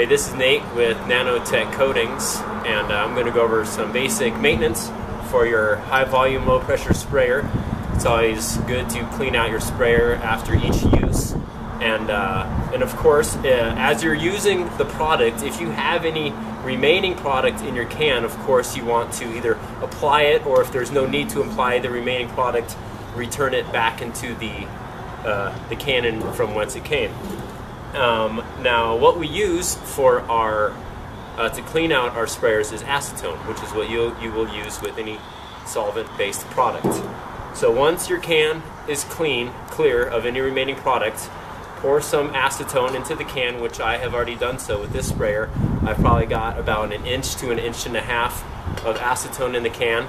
Hey, this is Nate with Nanotech Coatings, and uh, I'm going to go over some basic maintenance for your high volume, low pressure sprayer. It's always good to clean out your sprayer after each use. And, uh, and of course, uh, as you're using the product, if you have any remaining product in your can, of course, you want to either apply it or if there's no need to apply the remaining product, return it back into the, uh, the cannon from whence it came. Um, now, what we use for our uh, to clean out our sprayers is acetone, which is what you you will use with any solvent-based product. So once your can is clean, clear of any remaining product, pour some acetone into the can, which I have already done so with this sprayer. I've probably got about an inch to an inch and a half of acetone in the can.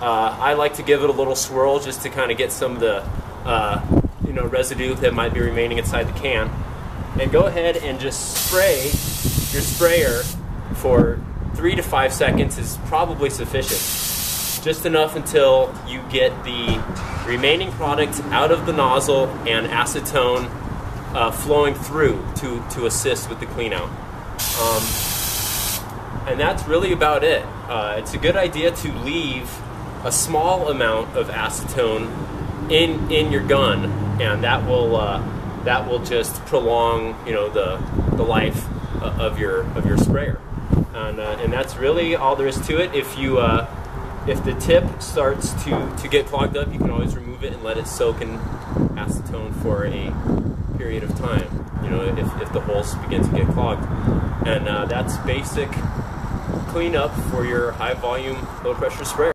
Uh, I like to give it a little swirl just to kind of get some of the uh, you know residue that might be remaining inside the can. And go ahead and just spray your sprayer for three to five seconds is probably sufficient. Just enough until you get the remaining product out of the nozzle and acetone uh, flowing through to, to assist with the clean out. Um, and that's really about it. Uh, it's a good idea to leave a small amount of acetone in in your gun, and that will uh, that will just prolong you know the the life uh, of your of your sprayer. And, uh, and that's really all there is to it. If you uh, if the tip starts to, to get clogged up, you can always remove it and let it soak in acetone for a period of time. You know, if, if the holes begin to get clogged. And uh, that's basic cleanup for your high volume, low pressure sprayer.